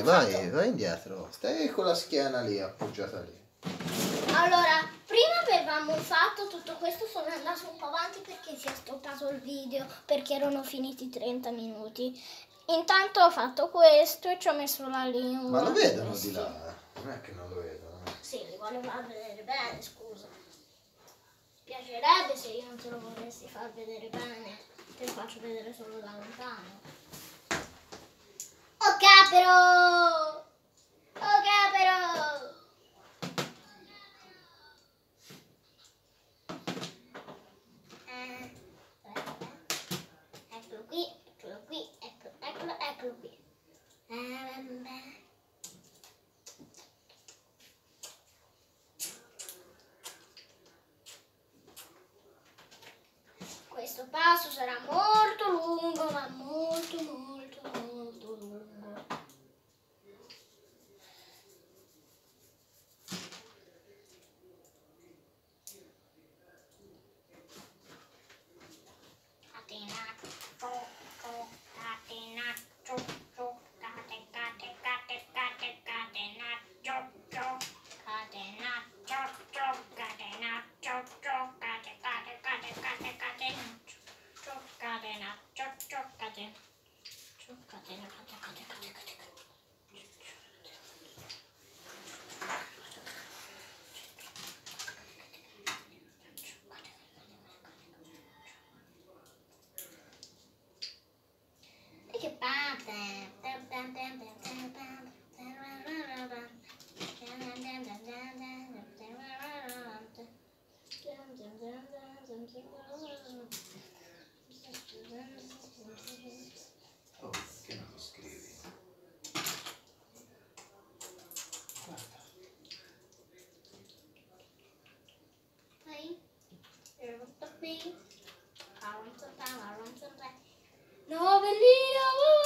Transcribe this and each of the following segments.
Ok, vai, vai indietro. Stai con la schiena lì, appoggiata lì. Allora, prima avevamo fatto tutto questo, sono andato un po' avanti perché si è stoppato il video, perché erano finiti 30 minuti. Intanto ho fatto questo e ci ho messo la lingua. Ma lo vedono di là? Non è che non lo vedono. Sì, li voglio far vedere bene, scusa. Piacerebbe se io non te lo volessi far vedere bene, te lo faccio vedere solo da lontano. Oh capero! Oh capero! Eh. Eccolo qui, eccolo qui, eccolo, eccolo, qui. Questo passo sarà molto lungo, ma molto lungo. Catenaccio, Kawan sontang, kawan sontang. No believe.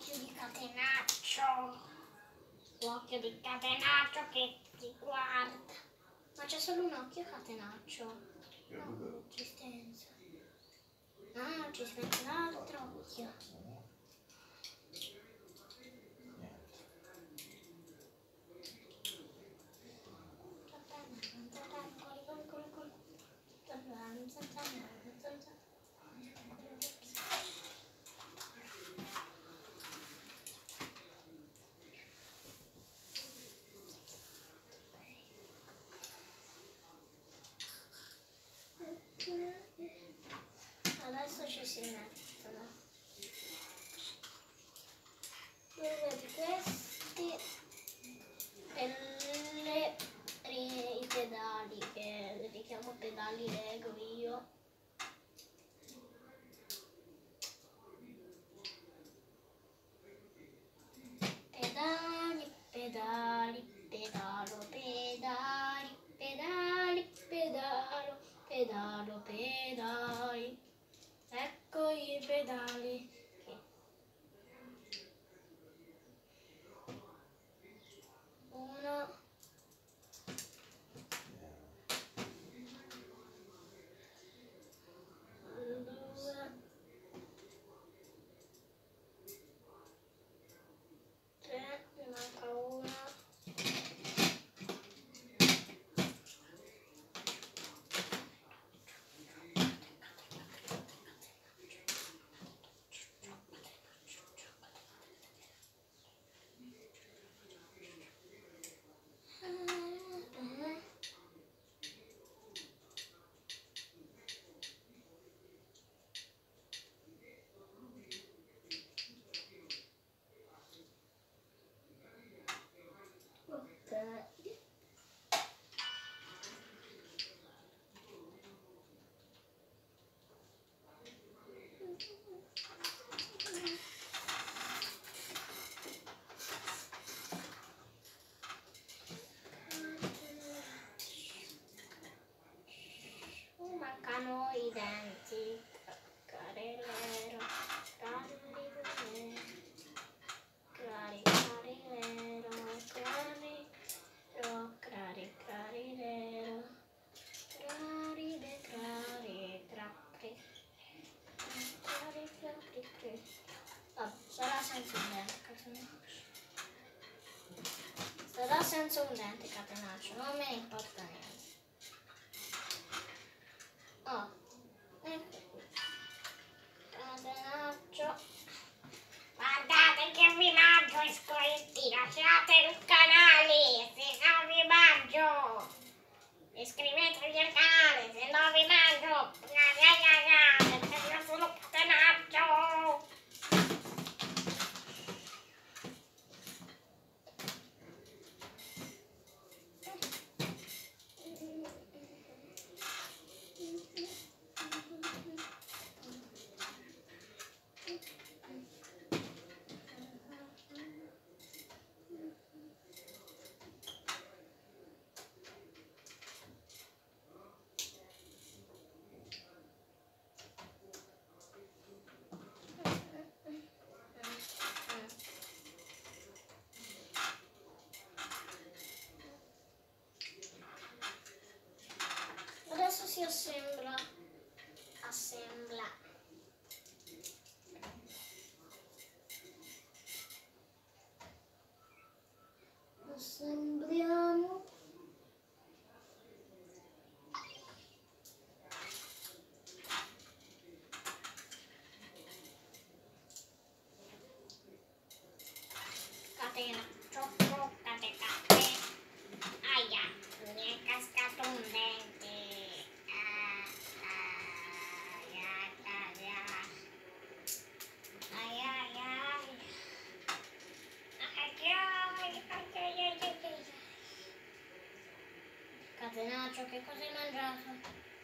L'occhio di catenaccio. L'occhio di catenaccio che ti guarda. Ma c'è solo un occhio catenaccio. No, ci stenza. Ah, ci anche l'altro occhio. i denti, toccare l'ero, rallivare, caricare l'ero, caricare, caricare l'ero, raride, crari, crapri, crari, crapri, crapri. Oh, sarà senza un dente, catenaccio. Sarà senza un dente, catenaccio, non me importa Catena, ciocco, cate, cate. Aia, mi è cascato un dente. Ah, aia, aia. Aia, aia. Aia, aia, aia, aia. Catenaccio, che cosa hai mangiato?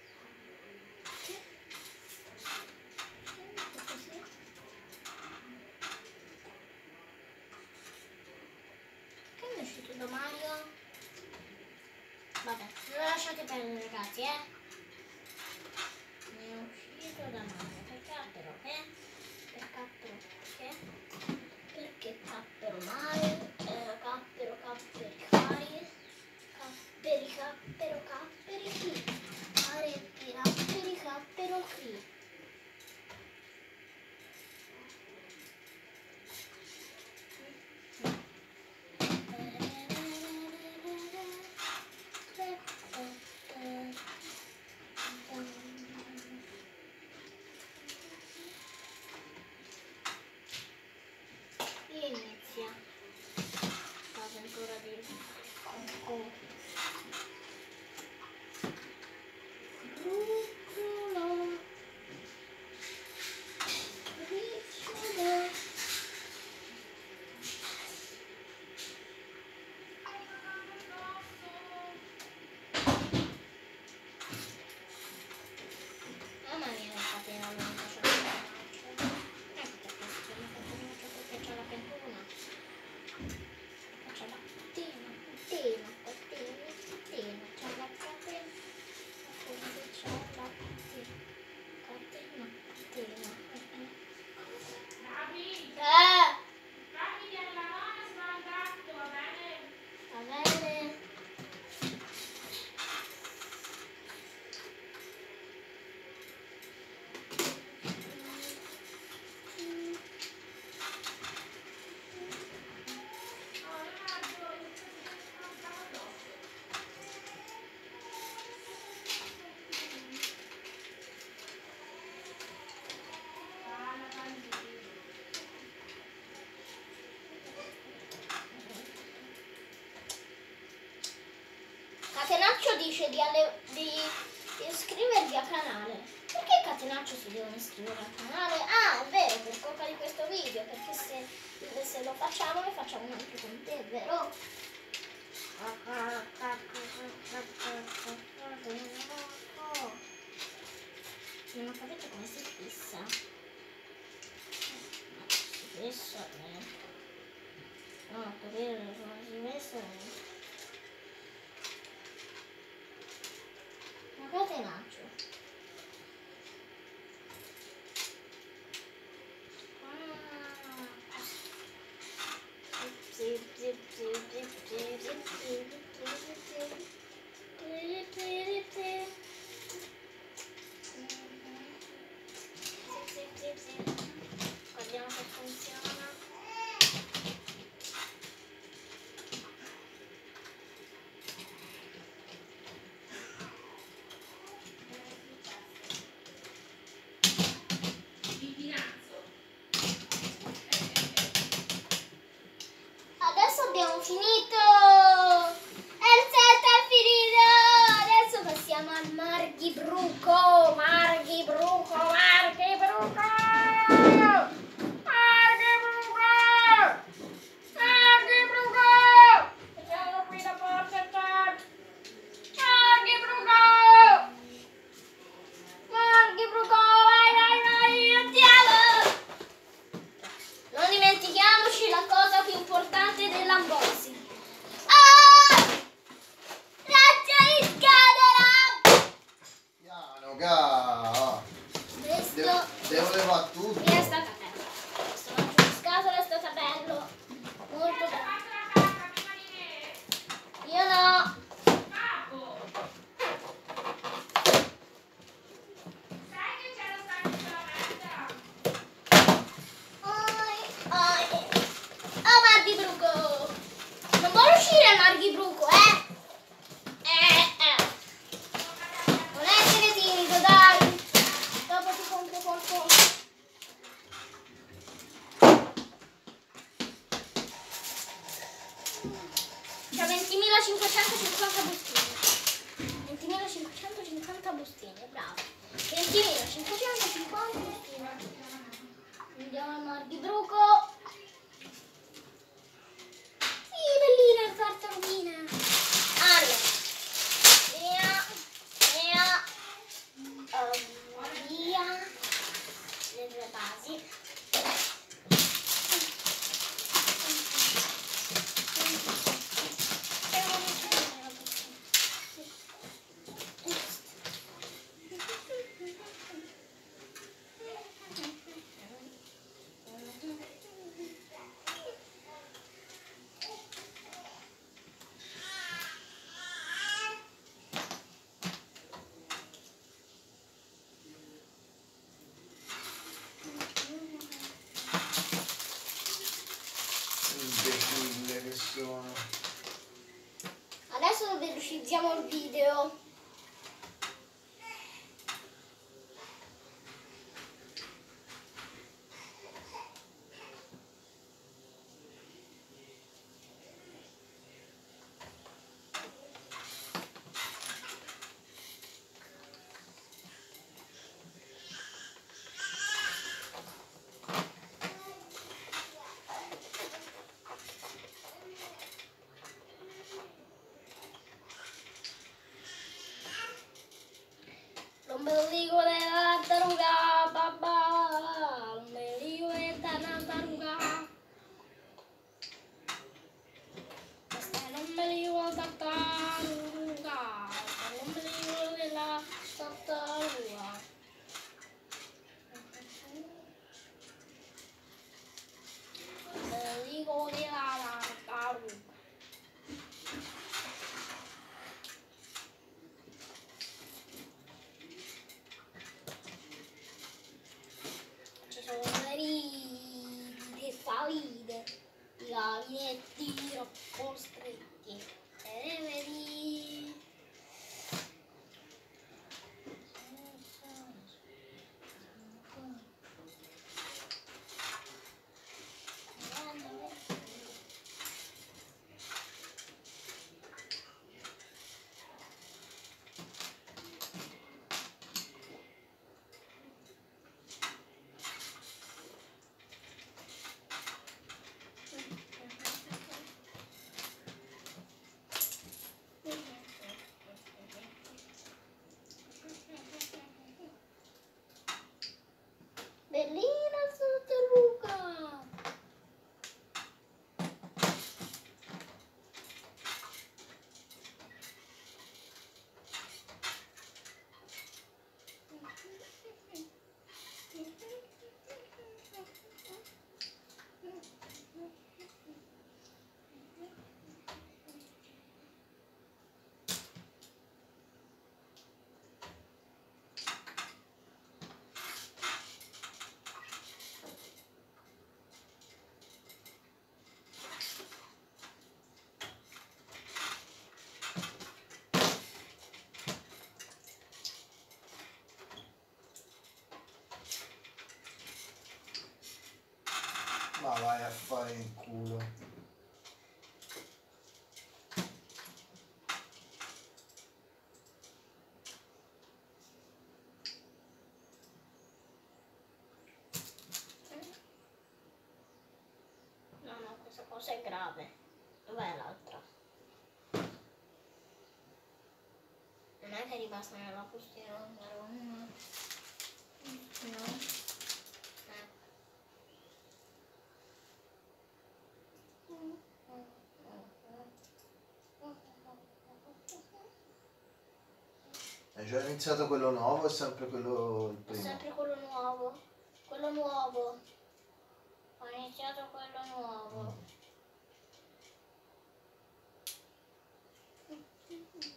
生日大吉 inizia. Cosa ancora dire? Con, oh. con. Catenaccio dice di, alle- di iscrivervi al canale. Perché Catenaccio si devono iscrivere al canale? Ah, è vero, per colpa di questo video, perché se, se lo facciamo ne facciamo altro con te, vero? Non ho capito come si fissa. Si fissa, eh. Non ho capito come si fissa. 对了。Scooby-Doo. Il video. Non Ma vai a fare in culo. No, no, questa cosa è grave. Dov'è l'altra? Non è che rimasta nella postina, no? Cioè, Hai già iniziato quello nuovo o è sempre quello il primo? È sempre quello nuovo. Quello nuovo. Ho iniziato quello nuovo. Mm. mm.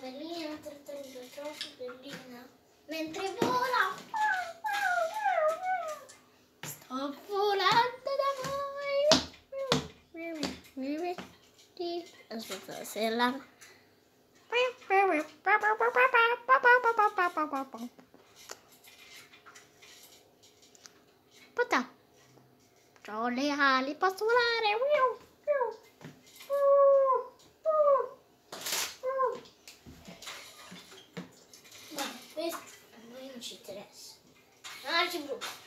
bellina, tortellino, troppo bellina. Mentre vola, sto volando da voi. Aspetta, se la... parte de grupo.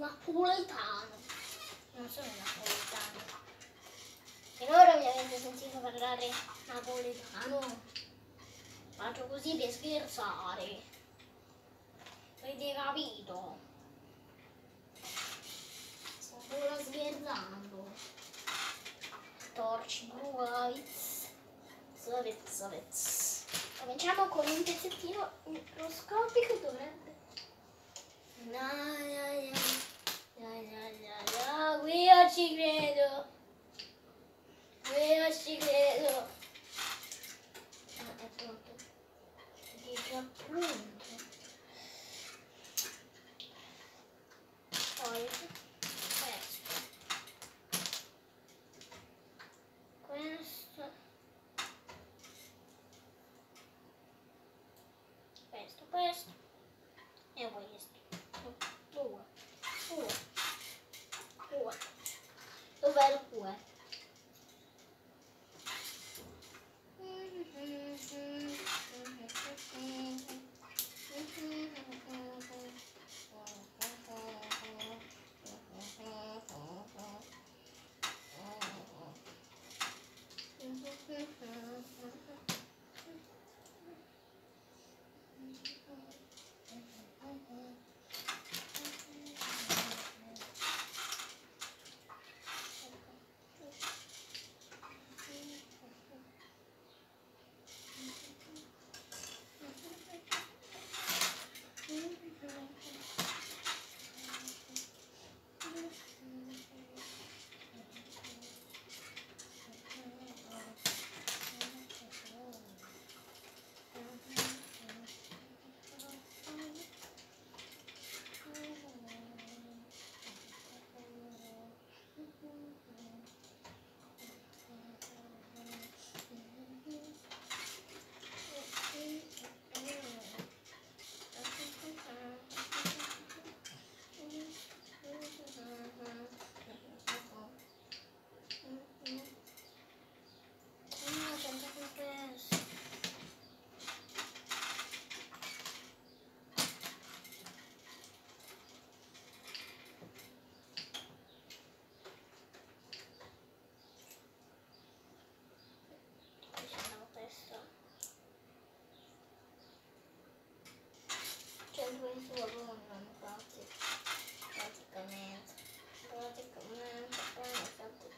napoletano. Non sono napoletano. Finora mi avete sentito parlare napoletano. Faccio così per scherzare. Avete capito? Sto ancora scherzando. Torci guaviz. Savez, savez. Cominciamo con un pezzettino microscopico dovrebbe... No, no, no. No, no, no, no, io ci credo. Io ci credo. Ah, è pronto. Dice pronto. Poi.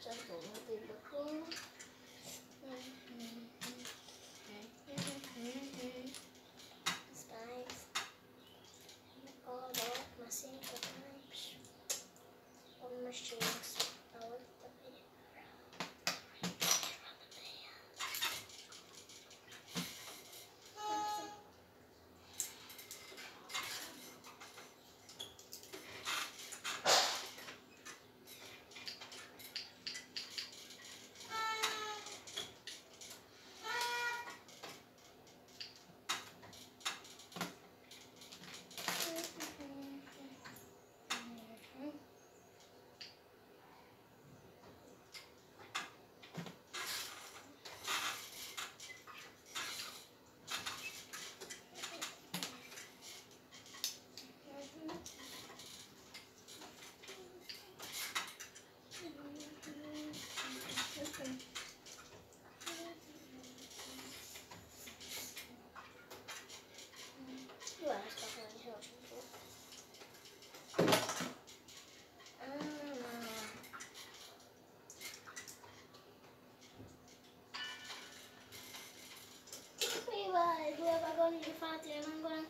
Sẽ 音里的歌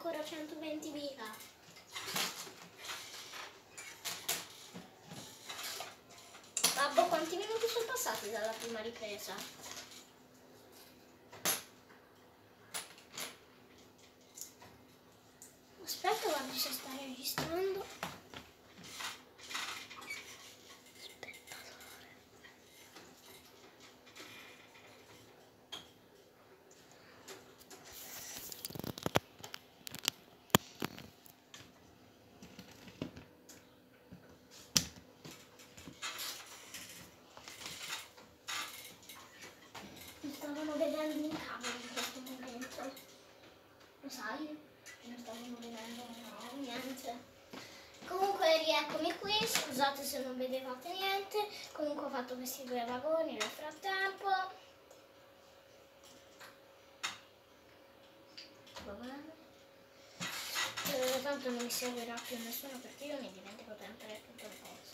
ancora 120 via. Babbo, quanti minuti sono passati dalla prima ripresa? Aspetta, guardo se sta registrando. Spettatore. Mi stavano vedendo in questo momento. Lo sai? Non stavano vedendo no, niente. Comunque rieccomi qui, scusate se non vedevate niente. Comunque ho fatto questi due vagoni nel frattempo. Va bene. Eh, tanto non mi seguirà più nessuno perché io mi dimentico sempre tutte le cose.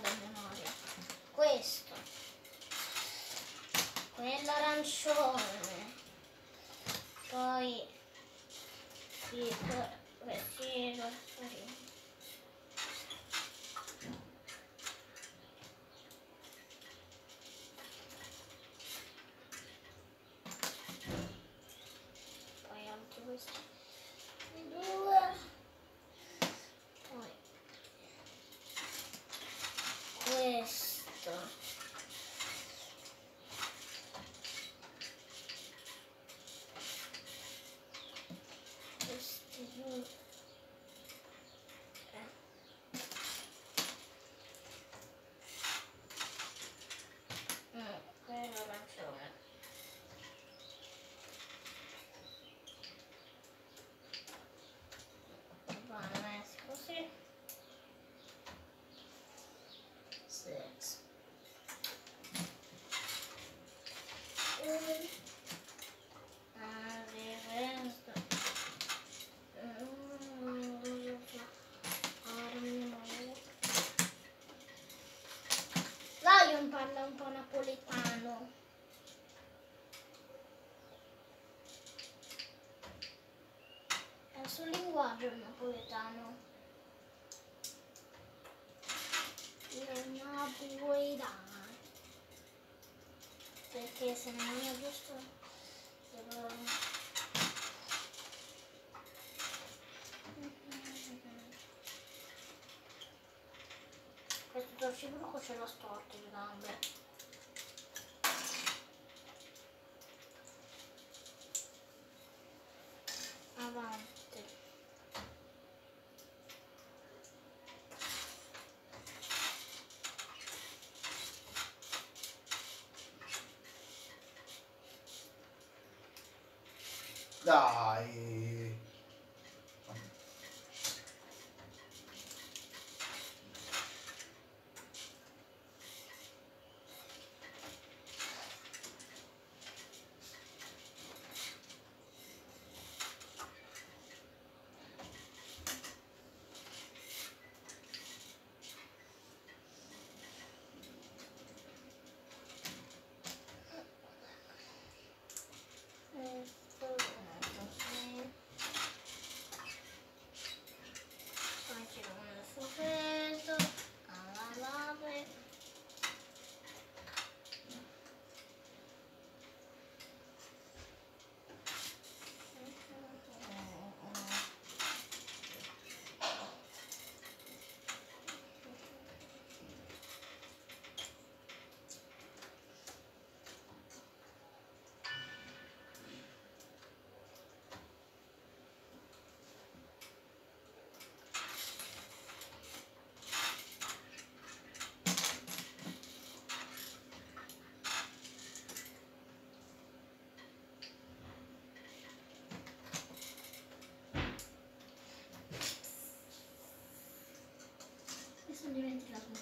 cuando linguaggio il napoletano. Il napoletano. Perché se non è giusto... devo- Questo torcibruco ce l'ho storto le gambe. Avanti. Dai. 是你们提的。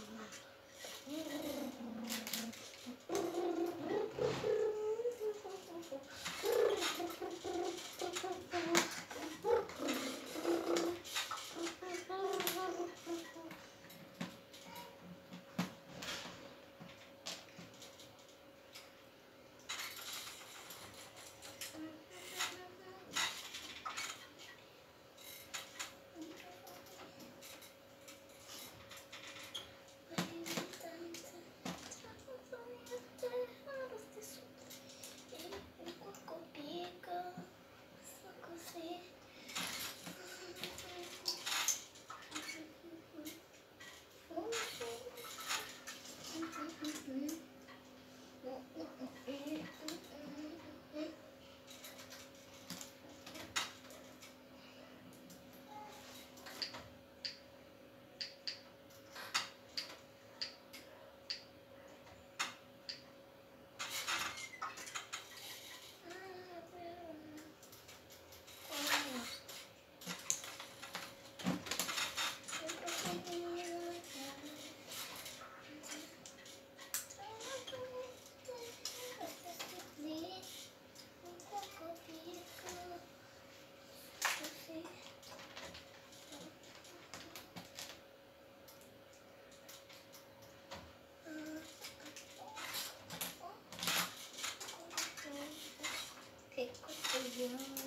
Yeah.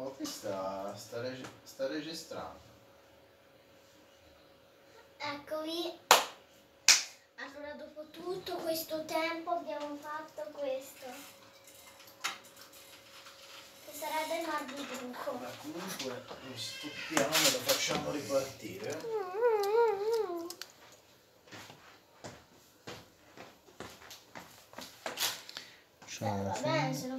Oh, qui sta, sta, reg- sta registrando. Eccovi. Allora, dopo tutto questo tempo abbiamo fatto questo. Che sarebbe il mar di buco. Ma comunque lo stoppiamo e lo facciamo ripartire. Eh, va bene se lo facciamo ripartire